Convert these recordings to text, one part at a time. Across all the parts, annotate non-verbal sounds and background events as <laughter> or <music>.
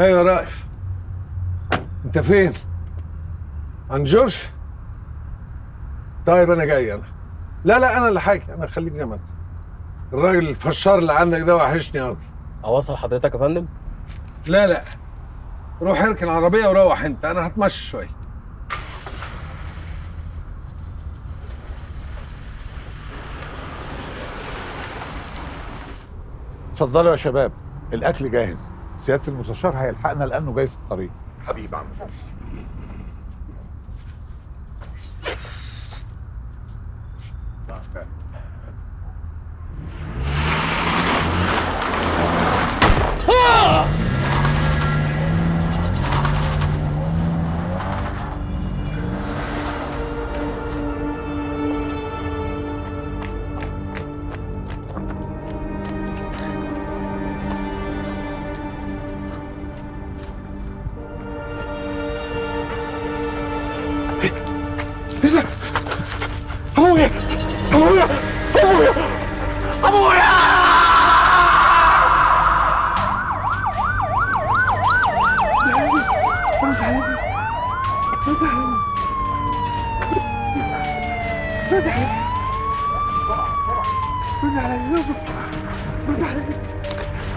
أيوه يا رائف. أنت فين؟ عند جورج؟ طيب أنا جاي أنا لا لا أنا اللي حاجة. أنا خليك زي ما أنت. الراجل الفشار اللي عندك ده وحشني قوي اوصل حضرتك يا فندم؟ لا لا. روح اركن العربية وروح أنت. أنا هتمشى شوية. اتفضلوا يا شباب. الأكل جاهز. سيادة المستشار هيلحقنا لأنه جاي في الطريق. حبيبي عم جورج. 我咋不我咋了你要不我咋了你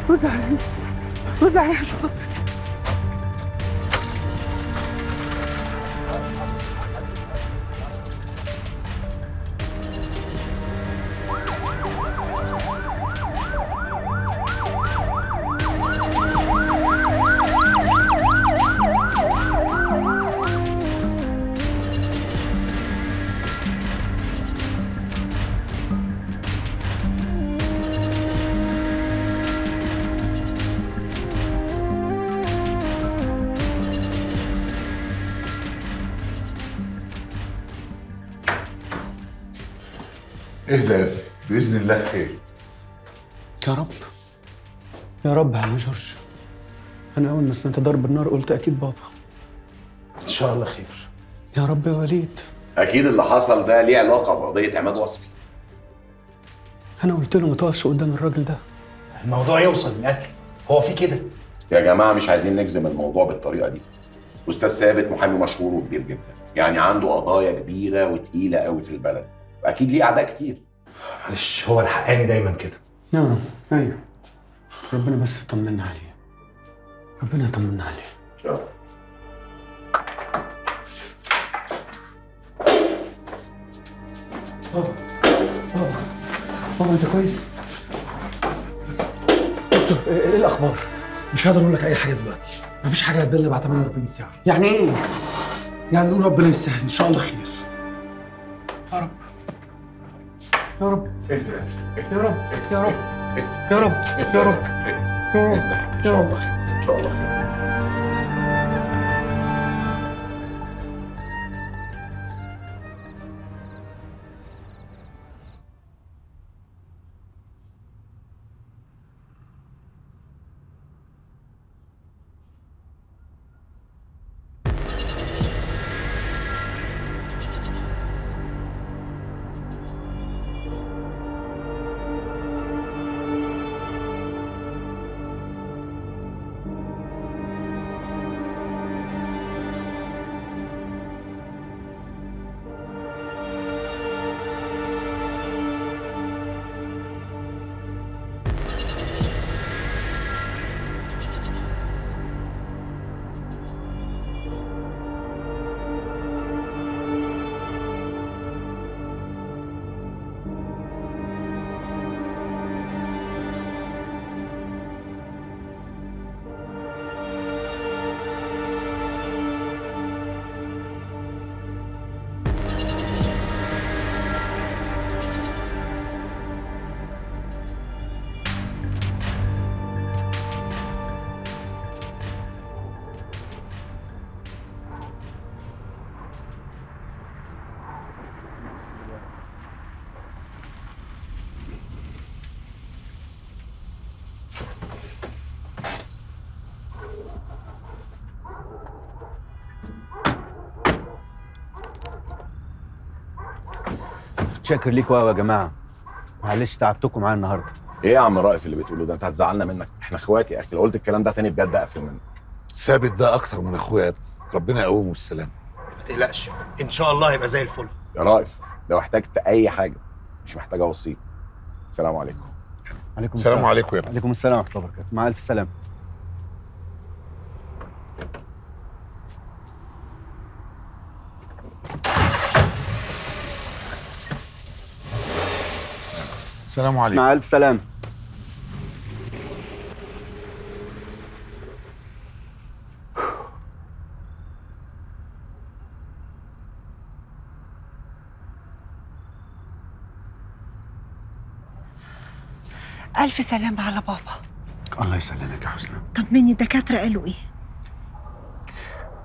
我咋你我咋了 يا رب يا جورج. أنا أول ما سمعت ضرب النار قلت أكيد بابا. إن شاء الله خير. يا رب يا وليد. أكيد اللي حصل ده ليه علاقة بقضية عماد وصفي. أنا قلت له ما تقفش قدام الراجل ده. الموضوع يوصل للقتل هو في كده؟ يا جماعة مش عايزين نجزم الموضوع بالطريقة دي. أستاذ ثابت محامي مشهور وكبير جدا. يعني عنده قضايا كبيرة وتقيلة قوي في البلد. واكيد ليه أعداء كتير. معلش هو الحقاني دايما كده. آه أيوه. ربنا بس يطمنا عليه. ربنا يطمنا عليه. بابا بابا بابا انت كويس؟ دكتور إيه إيه الأخبار؟ مش هقدر أقول لك أي حاجة دلوقتي. مفيش حاجة هتبان بعد 48 ساعه يعني إيه؟ يعني نقول ربنا يسهل إن شاء الله خير. يا رب. يا رب. اهدى يا رب يا رب. يا رب يا رب يا رب شاكر ليكوا قوي يا جماعة. معلش تعبتكم معايا النهارده. إيه يا عم رائف اللي بتقوله ده؟ انت هتزعلنا منك. إحنا اخوات يا أخي. لو قلت الكلام ده تاني بجد أقفل منك. ثابت ده أكتر من اخويا. ربنا يقومه بالسلامه ما تقلقش. إن شاء الله هيبقى زي الفل. يا رائف لو احتجت أي حاجة مش محتاج أوصيك. السلام عليكم. عليكم السلام. عليكم يا ابني. عليكم السلام ورحمة الله وبركاته. مع ألف سلامة. السلام عليكم. مع ألف سلامة. ألف سلامة على بابا. الله يسلمك يا حسنى. طمني الدكاترة قالوا إيه؟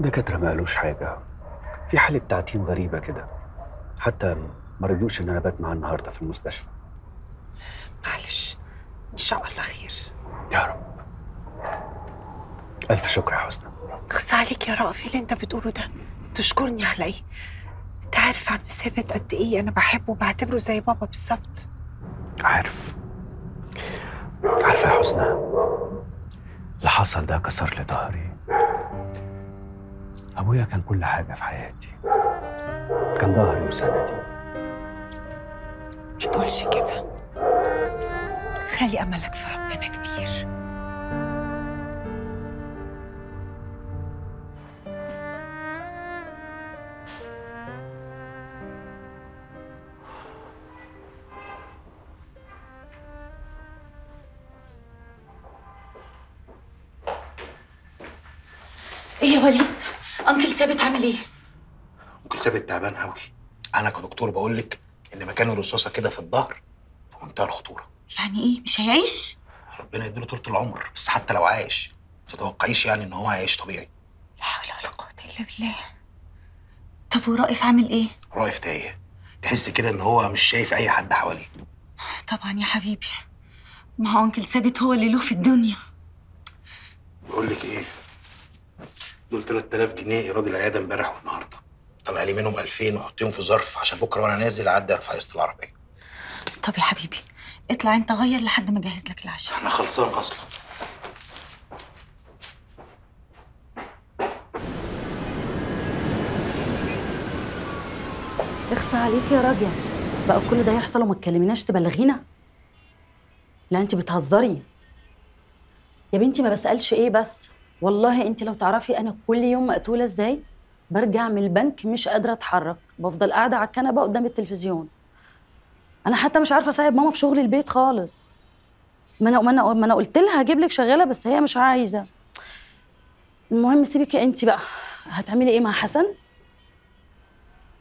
الدكاترة ما قالوش حاجة. في حالة تعتيم غريبة كده. حتى ما رضيوش إن أنا بات معاه النهاردة في المستشفى. إن شاء الله خير. يا رب. ألف شكر يا حسنى. خص عليك يا رأفي اللي أنت بتقوله ده. تشكرني على إيه؟ أنت عارف عم ثابت قد إيه أنا بحبه وبعتبره زي بابا بالظبط. عارف. عارفة يا حسنى. اللي حصل ده كسر لي ظهري. أبويا كان كل حاجة في حياتي. كان ظهري وسندي. ما تقولش كده. خلي أملك في ربنا كبير. إيه يا وليد؟ أنكل ثابت عامل إيه؟ ممكن ثابت تعبان قوي أنا كدكتور بقول لك إن مكان الرصاصة كده في الظهر في منتهى الخطورة. يعني إيه؟ مش هيعيش؟ ربنا يديله طول العمر بس حتى لو عايش تتوقعيش يعني إن هو هيعيش طبيعي. لا حول ولا قوة إلا بالله. طب ورائف عامل إيه؟ رائف تايه. تحس كده إن هو مش شايف أي حد حواليه. طبعا يا حبيبي. ما هو أنكل ثابت هو اللي له في الدنيا. بقول لك إيه؟ دول 3000 جنيه إيراد العيادة امبارح والنهاردة. طلع لي منهم 2000 وحطيهم في ظرف عشان بكرة وأنا نازل أعدي أرفع قسط العربية. طب يا حبيبي اطلع انت غير لحد ما اجهز لك العشاء. أنا خلصان أصلا. اخصى عليك يا راجل. بقى كل ده يحصل وما تكلميناش تبلغينا. لا انت بتهزري. يا بنتي ما بسألش إيه بس. والله انت لو تعرفي أنا كل يوم مقتولة إزاي برجع من البنك مش قادرة اتحرك. بفضل قاعدة على الكنبة قدام التلفزيون. أنا حتى مش عارفة أساعد ماما في شغل البيت خالص. ما أنا ما أنا ما أنا قلت لها هجيب لك شغالة بس هي مش عايزة. المهم سيبك انت بقى. هتعملي إيه مع حسن؟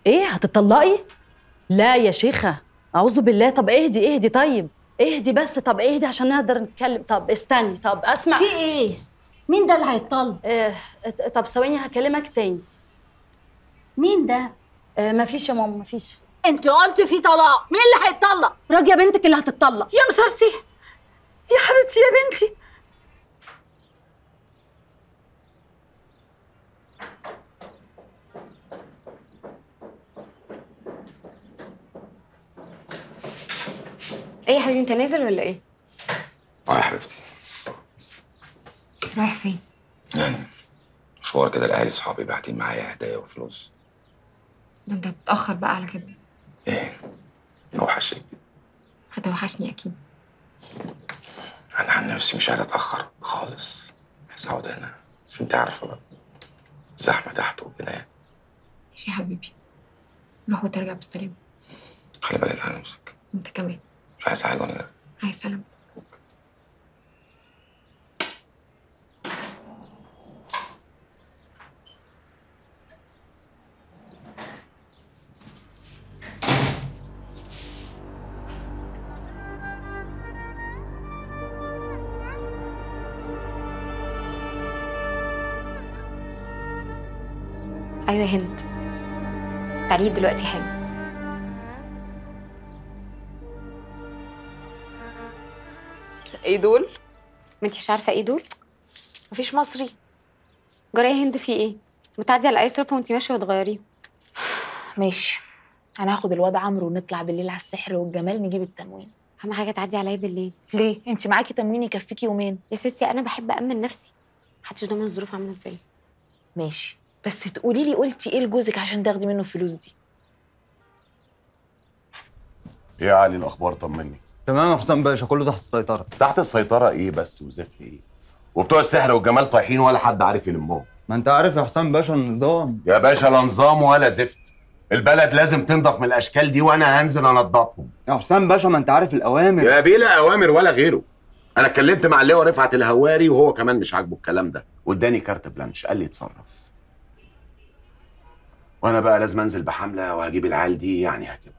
إيه؟ هتطلقي؟ لا يا شيخة. أعوذ بالله. طب اهدي اهدي. طيب اهدي بس. طب اهدي عشان نقدر نتكلم. طب استني. طب أسمع. في إيه؟ مين ده اللي هيطلق؟ آه طب ثواني هكلمك تاني. مين ده؟ آه مفيش يا ماما مفيش. انت قلت في طلاق. مين اللي هيطلق راجية بنتك اللي هتطلق يا مسابسي يا حبيبتي يا بنتي. إيه يا حبيبي انت نازل ولا إيه؟ آه يا حبيبتي. رايح فين؟ يعني مشوار كده الاهلي صحابي باعتين معايا هدايا وفلوس. ده انت هتتأخر بقى على كده. إيه. اوحشك هتوحشني أكيد. أنا عن نفسي مش عايز أتأخر خالص. عايز أقعد هنا. بس أنت عارفة بقى زحمة تحت وبناء ماشي يا حبيبي. روح وترجع بالسلامة. خلي بالك على نفسك أنت كمان. مش عايز حاجة ولا لا؟ عايز سلام يا هند. تعالي دلوقتي حالا إيه دول؟ ما انتيش عارفة إيه دول؟ مفيش مصري. جرى يا هند في إيه؟ بتعدي على اي صرفة وانتي ماشية وتغيريه <sighs> ماشي. أنا هاخد الواد عمرو ونطلع بالليل على السحر والجمال نجيب التموين. أهم حاجة تعدي عليا بالليل. ليه؟ انت معاكي تموين يكفيكي يومين. يا ستي أنا بحب امن نفسي. محدش ضامن الظروف عاملة إزاي. ماشي. بس تقولي لي قلتي إيه لجوزك عشان تاخدي منه الفلوس دي؟ إيه يا علي الأخبار طمني. تمام يا حسام باشا كله تحت السيطرة. تحت السيطرة إيه بس وزفت إيه؟ وبتوع السحر والجمال طايحين ولا حد عارف يلمهم. ما أنت عارف يا حسام باشا النظام. يا باشا لا نظام ولا زفت. البلد لازم تنضف من الأشكال دي وأنا هنزل أنضفهم. يا حسام باشا ما أنت عارف الأوامر. يا بلا أوامر ولا غيره. أنا اتكلمت مع اللواء رفعت الهواري وهو كمان مش عاجبه الكلام ده. واداني كارت بلانش قال لي اتصرف. وأنا بقى لازم أنزل بحملة وهجيب العيال دي يعني هجيب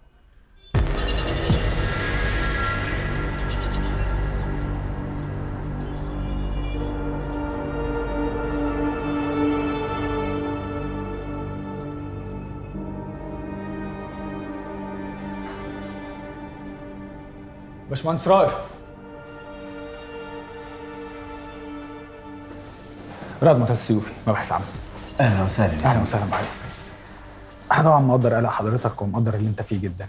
باشمهندس رائف. رائد ممتاز السيوفي مباحث عامة أهلا وسهلا. أهلا وسهلا بحضرتك. أنا طبعا مقدر قلق حضرتك ومقدر اللي انت فيه جدا.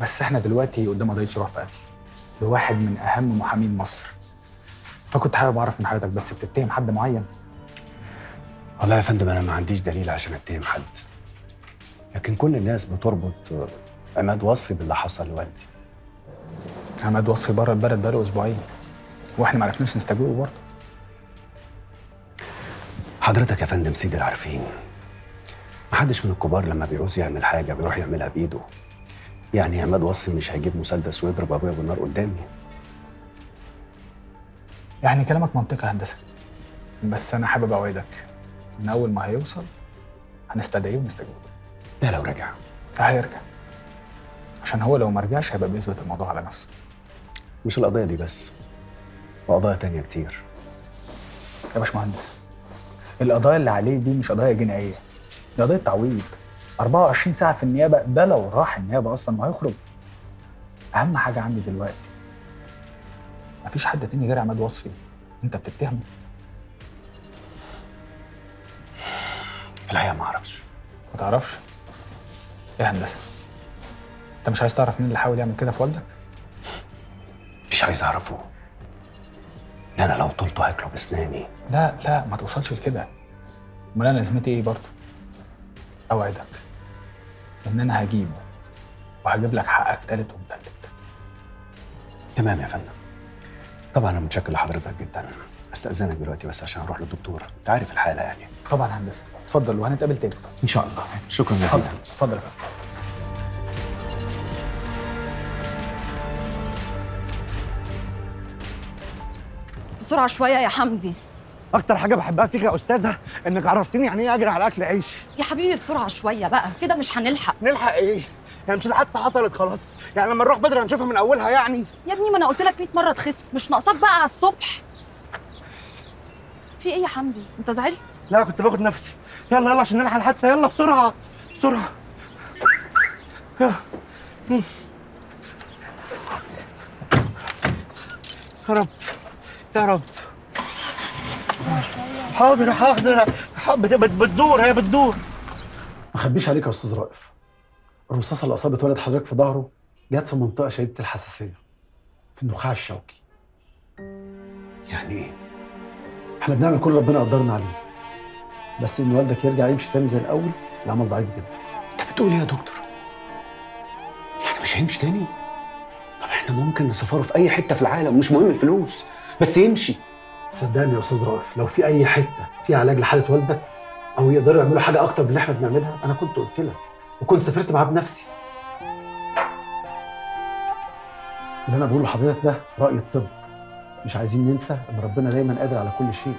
بس إحنا دلوقتي قدام قضية شرف قتل لواحد من أهم محامين مصر. فكنت حابب أعرف من حضرتك بس بتتهم حد معين؟ والله يا فندم أنا ما عنديش دليل عشان أتهم حد. لكن كل الناس بتربط عماد وصفي باللي حصل لوالدي. عماد وصفي بره البلد بقاله أسبوعين وإحنا ما عرفناش نستجوبه برضه. حضرتك يا فندم سيدي العارفين محدش من الكبار لما بيعوز يعمل حاجة بيروح يعملها بإيده. يعني عماد وصفي مش هيجيب مسدس ويضرب أبويا بالنار قدامي. يعني كلامك منطقي هندسة بس أنا حابب أوعدك إن أول ما هيوصل هنستدعيه ونستجوبه ده لو رجع. هيرجع. عشان هو لو ما رجعش هيبقى بيثبت الموضوع على نفسه. مش القضية دي بس وقضايا تانية كتير. يا باشمهندس القضايا اللي عليه دي مش قضايا جنائية. دي قضية تعويض. 24 ساعة في النيابة ده لو راح النيابة أصلا وهيخرج. أهم حاجة عندي دلوقتي مفيش حد تاني غير عماد وصفي. أنت بتتهمه. في الحقيقة ما أعرفش. ما تعرفش؟ إيه هندسة؟ أنت مش عايز تعرف مين اللي حاول يعمل كده في والدك؟ مش عايز أعرفه. ده أنا لو طلته هاكله باسناني لا لا ما توصلش لكده. أمال أنا لازمتي إيه برضه؟ أوعدك إن أنا هجيبه وهجيب لك حقك تالت ومتلت تمام يا فندم. طبعا أنا متشكر لحضرتك جدا. أستأذنك دلوقتي بس عشان أروح للدكتور. أنت عارف الحالة يعني. طبعا هندسة. اتفضل وهنتقابل تاني. إن شاء الله. شكرا اتفضل. جزيلا اتفضل يا فندم. بسرعة شوية يا حمدي. أكتر حاجة بحبها فيك يا أستاذة إنك عرفتني يعني إيه أجري على أكل عيش. يا حبيبي بسرعة شوية بقى كده مش هنلحق. نلحق إيه؟ يعني مش الحادثه حصلت خلاص. يعني لما نروح بدري هنشوفها من أولها يعني. يا ابني ما أنا قلت لك 100 مرة تخس مش ناقصاك بقى على الصبح. في إيه يا حمدي؟ أنت زعلت؟ لا كنت باخد نفسي. يلا يلا عشان نلحق الحادثة. يلا بسرعة بسرعة. يا رب يا رب. حاضر حاضر. بتدور هي بتدور. ما اخبيش عليك يا أستاذ رائف. الرصاصة اللي أصابت ولد حضرتك في ظهره جت في منطقة شديدة الحساسية في النخاع الشوكي. يعني إيه؟ إحنا بنعمل كل ربنا قدرنا عليه. بس إن والدك يرجع يمشي تاني زي الأول الامل ضعيف جدا. أنت بتقول إيه يا دكتور؟ يعني مش هيمشي تاني؟ طب إحنا ممكن نسافره في أي حتة في العالم مش مهم الفلوس بس يمشي. صدقني يا أستاذ رائف لو في أي حتة فيها علاج لحالة والدك أو يقدروا يعملوا حاجة أكتر من اللي إحنا بنعملها أنا كنت قلت لك وكنت سافرت معاه بنفسي. اللي أنا بقوله لحضرتك ده رأي الطب مش عايزين ننسى إن ربنا دايما قادر على كل شيء.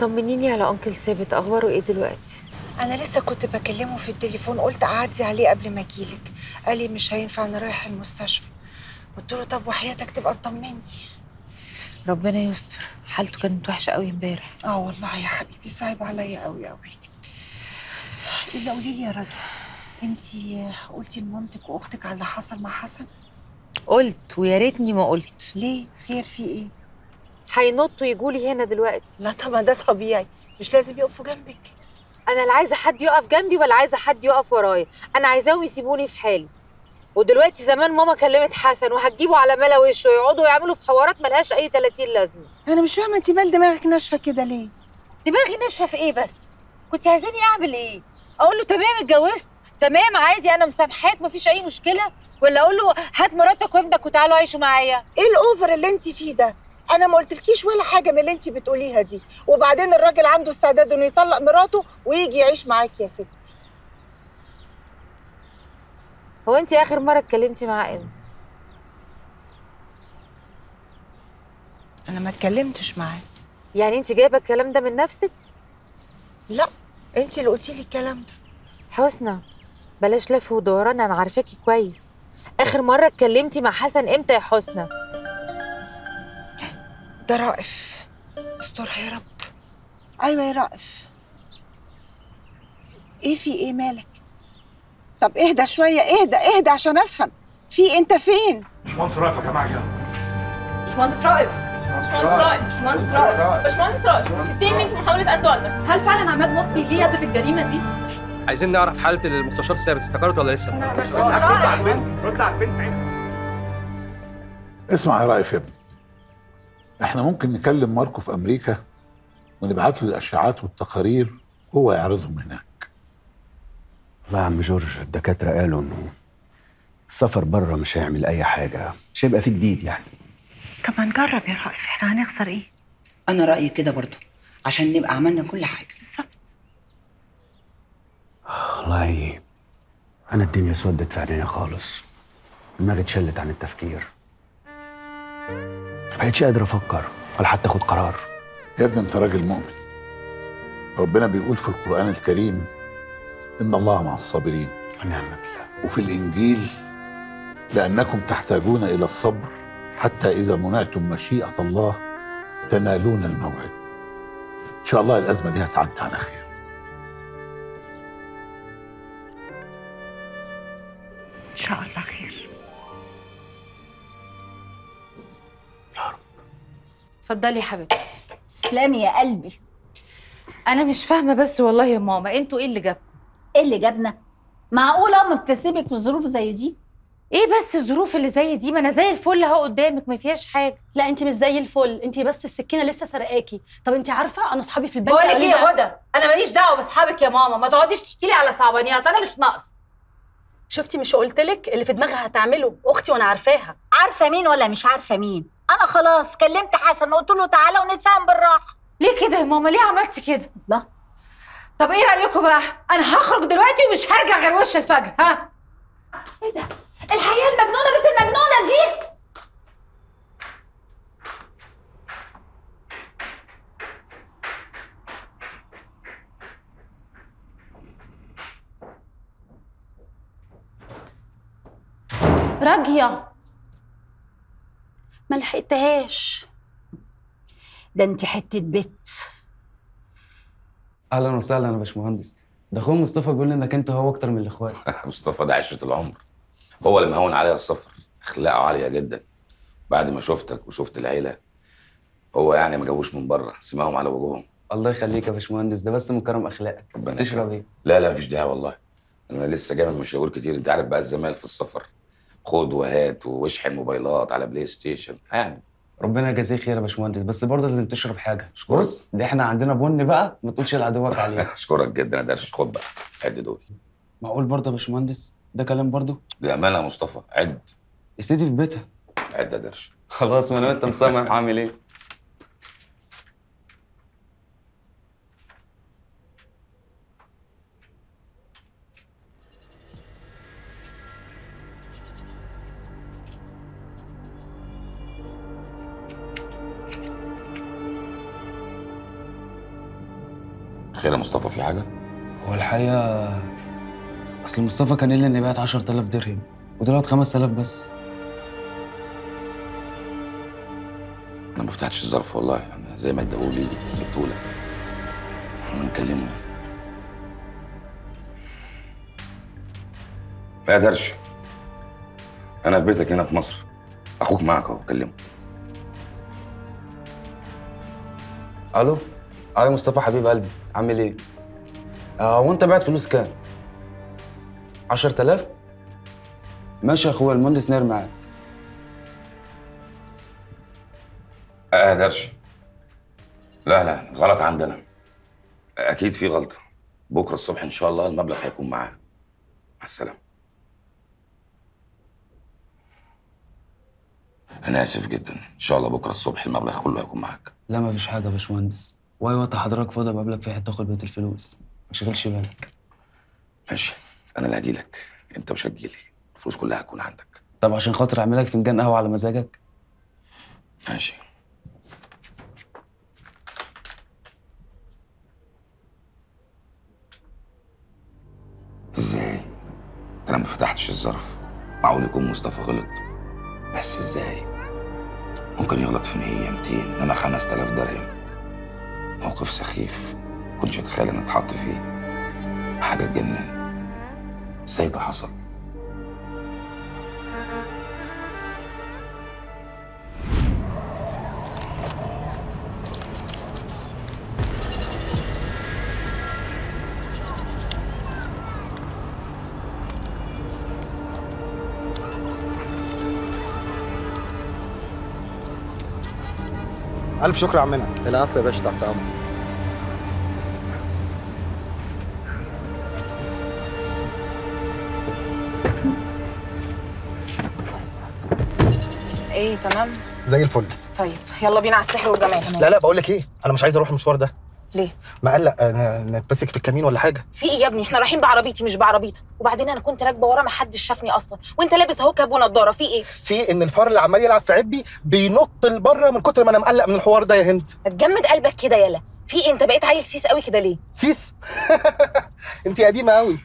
طمنيني على أنكل ثابت أخباره إيه دلوقتي؟ أنا لسه كنت بكلمه في التليفون قلت أعدي عليه قبل ما أجيلك. قال لي مش هينفع أنا رايح المستشفى. قلت له طب وحياتك تبقى تطمني. ربنا يستر. حالته كانت وحشة قوي امبارح. آه والله يا حبيبي صعب عليا قوي قوي. إلا قولي لي يا رضوى انتي قلتي لمامتك وأختك على اللي حصل مع حسن؟ قلت ويا ريتني ما قلت. ليه؟ خير في إيه؟ هينطوا يجوا لي هنا دلوقتي. لا طبعا ده طبيعي. مش لازم يقفوا جنبك. أنا لا عايزة حد يقف جنبي ولا عايزة حد يقف ورايا. أنا عايزاهم يسيبوني في حالي. ودلوقتي زمان ماما كلمت حسن وهتجيبه على ملا وشه ويقعدوا يعملوا في حوارات ملهاش أي 30 لازمة. أنا مش فاهمة انت مال دماغك ناشفة كده ليه؟ دماغي ناشفة في إيه بس؟ كنت عايزاني أعمل إيه؟ أقول له تمام اتجوزت. تمام عادي أنا مسامحاك مفيش أي مشكلة. ولا أقول له هات مراتك وابنك وتعالوا عيشوا معايا. إيه الأوفر اللي انت فيه ده؟ أنا ما قلتلكيش ولا حاجة من اللي انت بتقوليها دي. وبعدين الراجل عنده استعداد إنه يطلق مراته ويجي يعيش معاك يا ستي. هو انت آخر مرة اتكلمتي معاه إمتى أنا ما اتكلمتش معاه يعني انت جايبة الكلام ده من نفسك؟ لا انت اللي قلتي لي الكلام ده. حسنى بلاش لف ودوران أنا عارفاكي كويس. آخر مرة اتكلمتي مع حسن إمتى يا حسنى؟ ده رائف. استرها يا رب. أيوه يا رائف. إيه في إيه مالك؟ طب اهدى شوية اهدى اهدى عشان أفهم. في أنت فين؟ باشمهندس رائف يا جماعة. جه باشمهندس رائف. باشمهندس رائف. باشمهندس رائف. باشمهندس رائف. بتتهم مين في محاولة قتل والدك؟ هل فعلا عماد وصفي ليه يد في الجريمة دي؟ عايزين نعرف حالة المستشار ثابت استقرت ولا لسه؟ رد على البنت رد على البنت. اسمع يا رائف يا ابني. إحنا ممكن نكلم ماركو في أمريكا ونبعت له الأشعاعات والتقارير وهو يعرضهم هناك. لا يا عم جورج الدكاترة قالوا إنه السفر بره مش هيعمل أي حاجة مش هيبقى فيه جديد يعني. طب ما نجرب يا رائف إحنا هنخسر إيه؟ أنا رأيي كده برضو عشان نبقى عملنا كل حاجة. والله أنا الدنيا سودت في عينيا خالص دماغي اتشلت عن التفكير. مبقتش قادر أفكر؟ ولا حتى اخد قرار؟ يا ابني أنت راجل مؤمن. ربنا بيقول في القرآن الكريم إن الله مع الصابرين. ونعم بالله وفي الإنجيل لأنكم تحتاجون إلى الصبر حتى إذا منعتم مشيئة الله تنالون الموعد. إن شاء الله الأزمة دي هتعدي على خير. إن شاء الله خير. اتفضلي يا حبيبتي. تسلمي يا قلبي. أنا مش فاهمة بس والله يا ماما أنتوا إيه اللي جابكم؟ إيه اللي جابنا؟ معقول أمك تسيبك في الظروف زي دي؟ إيه بس الظروف اللي زي دي؟ ما أنا زي الفل أهو قدامك ما فيهاش حاجة. لا انت مش زي الفل. انت بس السكينة لسه سرقاكي. طب انت عارفة أنا أصحابي في البنك بقول لك إيه يا هدى أنا ماليش دعوة بأصحابك يا ماما. ما تقعديش تحكي لي على صعبانيات أنا مش ناقصة. شفتي مش قلت لك اللي في دماغها هتعمله أختي وأنا عارفاها. عارفة مين ولا مش عارفة مين؟ أنا خلاص كلمت حسن قلت له تعالى ونتفاهم بالراحة. ليه كده يا ماما؟ ليه عملتي كده؟ لا. طب إيه رأيكم بقى؟ أنا هخرج دلوقتي ومش هرجع غير وش الفجر ها؟ إيه ده؟ الحقيقة المجنونة بنت المجنونة دي؟ راجية. ما لحقتهاش. ده انت حتة بت. أهلا وسهلا يا باشمهندس. ده أخويا مصطفى بيقول لي إنك أنت هو أكتر من الاخوات <laughs> مصطفى ده عشرة العمر. هو اللي مهون عليا السفر. أخلاقه عالية جدا. بعد ما شفتك وشفت العيلة هو يعني ما جابوش من بره. سماهم على وجوههم. الله يخليك يا باشمهندس. ده بس من كرم أخلاقك. ربنا تشرب إيه؟ لا لا مفيش داعي والله. أنا لسه جاي من مشاوير كتير. أنت عارف بقى الزمايل في السفر خد وهات واشحن موبايلات على PlayStation. يعني ربنا يجازيه خير يا باشمهندس. بس برضه لازم تشرب حاجة. بص ده إحنا عندنا بن بقى ما تقولش لعدوك عليه. <laughs> أشكرك جدا يا درش. خد بقى عد دول. معقول برضه يا باشمهندس؟ ده كلام برضه؟ بأمانة يا مصطفى عد. يا سيدي في بيتها. عد يا درش. خلاص ما أنا وانت مسامح عامل إيه؟ خير يا مصطفى في حاجة؟ هو الحقيقة أصل مصطفى كان قايل لي اني بعت 10000 درهم ودلوقتي 5000 بس. أنا ما فتحتش الظرف والله أنا زي ما اداهولي جبتهولك أنا مكلمه. ما قدرش. أنا في بيتك هنا في مصر. أخوك معك أهو كلمه. ألو؟ آه يا مصطفى حبيب قلبي عامل إيه؟ آه وانت بعت فلوس كام؟ 10000 ماشي يا اخويا المهندس ناير معاك. ما قدرش لا لا غلط عندنا. أكيد في غلطة. بكرة الصبح إن شاء الله المبلغ هيكون معاه مع السلامة. أنا آسف جدا. إن شاء الله بكرة الصبح المبلغ كله هيكون معاك. لا ما فيش حاجة يا باشمهندس. واي وقت حضرتك فاضي بقابلك في حتة اخد بيت الفلوس. ما تشغلش بالك. ماشي. أنا اللي هجيلك انت مش هتجيلي الفلوس كلها هتكون عندك. طب عشان خاطر اعمل لك فنجان قهوة على مزاجك؟ ماشي. إزاي؟ أنا ما فتحتش الظرف. معقول يكون مصطفى غلط؟ بس إزاي؟ ممكن يغلط في 100 200 انما 5000 درهم. موقف سخيف كنتش اتخيل ان اتحط فيه. حاجة تجنن. إزاي ده حصل. ألف شكر يا عمنا. العفو يا باشا تحت أمرك. إيه تمام. زي الفل. طيب يلا بينا على السحر والجمال. لا لا بقول لك إيه؟ أنا مش عايز أروح المشوار ده. ليه؟ مقلق آه، نتمسك في الكمين ولا حاجة. في إيه يا ابني؟ إحنا رايحين بعربيتي مش بعربيتك. وبعدين أنا كنت راكبة ورا ما حدش شافني أصلا. وأنت لابس أهو كاب ونضاره في إيه؟ في إن الفار اللي عمال يلعب في عبي بينط لبره من كتر ما أنا مقلق من الحوار ده يا هند. اتجمد قلبك كده يالا. في إيه؟ أنت بقيت عيل سيس قوي كده ليه؟ سيس؟ <laughs> انت قديمة قوي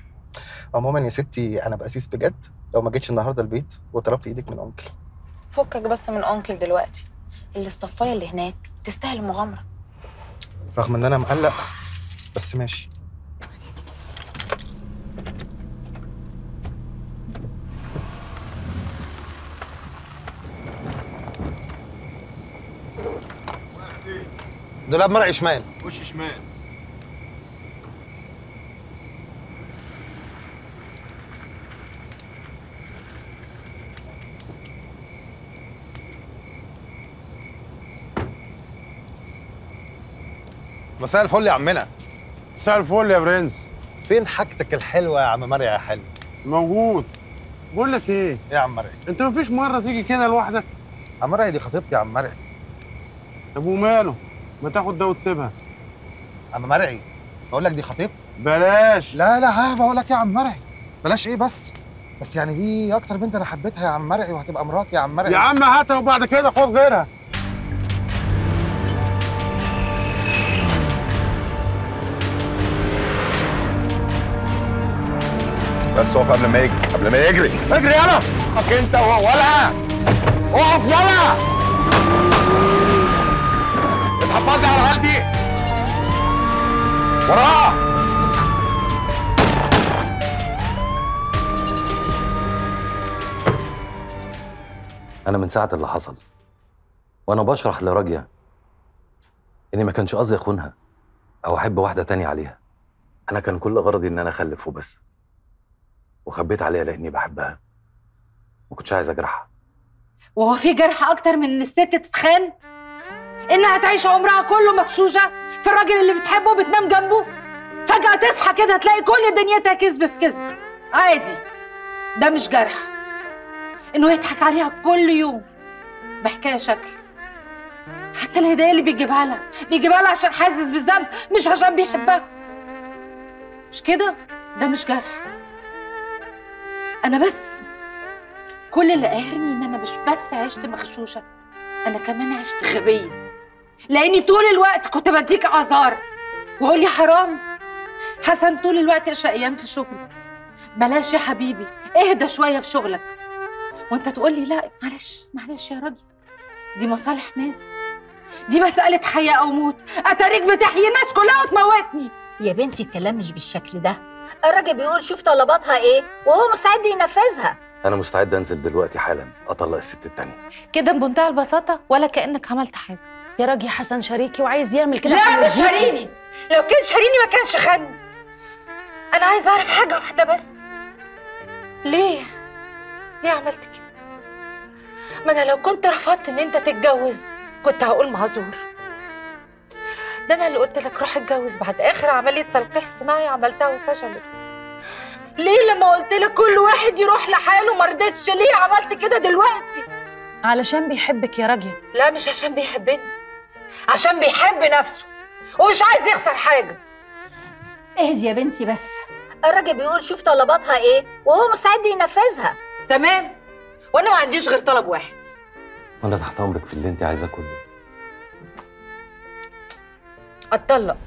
عموما يا ستي أنا بقى سيس بجد. لو ما جيتش النهارده البيت وطلبت إيدك من uncle فكك بس من uncle دلوقتي. الاصطباحة اللي هناك تستاهل المغامره رغم إن أنا مقلق بس ماشي. دولاب مرعي شمال. وش شمال؟ مساء الفل يا عمنا. مساء الفل يا برنس. فين حاجتك الحلوة يا عم مرعي يا حلو؟ موجود. بقول لك إيه؟ إيه يا عم مرعي انت مفيش مرة تيجي كده لوحدك؟ عم مرعي دي خطيبتي يا عم مرعي طب وماله؟ ما تاخد ده وتسيبها. عم مرعي بقول لك دي خطيبتي. بلاش. لا لا ها بقول لك يا عم مرعي بلاش إيه بس؟ بس يعني دي أكتر بنت أنا حبيتها يا عم مرعي وهتبقى مراتي يا عم مرعي يا عم هاتها وبعد كده خد غيرها. بس اقف قبل ما يجري قبل ما يجري. اجري يلا. اقف انت ولا. اقف يلا. اتحفظي على قلبي. وراه. أنا من ساعة اللي حصل وأنا بشرح لراجية إني ما كانش قصدي أخونها أو أحب واحدة تانية عليها. أنا كان كل غرضي إن أنا أخلف وبس. وخبيت عليها لأني بحبها. ما كنتش عايز أجرحها. وهو في جرح أكتر من إن الست تتخان؟ إنها تعيش عمرها كله مغشوشه في الراجل اللي بتحبه وبتنام جنبه؟ فجأة تصحى كده تلاقي كل دنيتها كذب في كذب. عادي. ده مش جرح. إنه يضحك عليها كل يوم. بحكاية شكل. حتى الهدايا اللي بيجيبها لها. بيجيبها لها عشان حاسس بالذنب مش عشان بيحبها. مش كده؟ ده مش جرح. أنا بس. كل اللي قاهرني إن أنا مش بس عشت مغشوشة أنا كمان عشت غبية. لأني طول الوقت كنت بديك اعذار وقول لي حرام حسن طول الوقت شقيان في شغله بلاش يا حبيبي اهدى شوية في شغلك. وأنت تقول لي لا معلش معلش يا راجل. دي مصالح ناس. دي مسألة حياة أو موت. أتاريك بتحيي الناس كلها وتموتني. يا بنتي الكلام مش بالشكل ده. الراجل بيقول شوف طلباتها إيه وهو مستعد ينفذها. أنا مستعد أنزل دلوقتي حالا اطلق الست التانية. كده بمنتهى البساطة ولا كأنك عملت حاجة. يا راجل حسن شريكي وعايز يعمل كده لا مش. شاريني. لو كان شاريني ما كانش خدني أنا عايزة أعرف حاجة واحدة بس. ليه؟ ليه عملت كده؟ ما أنا لو كنت رفضت إن أنت تتجوز كنت هقول معذور. ده أنا اللي قلت لك روح اتجوز بعد آخر عملية تلقيح صناعي عملتها وفشلت. ليه لما قلت لك كل واحد يروح لحاله ما رضيتش؟ ليه عملت كده دلوقتي؟ علشان بيحبك يا راجل. لا مش عشان بيحبني. عشان بيحب نفسه. ومش عايز يخسر حاجة. اهدي يا بنتي بس. الراجل بيقول شوف طلباتها إيه وهو مستعد ينفذها. تمام. وأنا ما عنديش غير طلب واحد. وأنا تحت أمرك في اللي أنت عايزاه كله. أتطلق.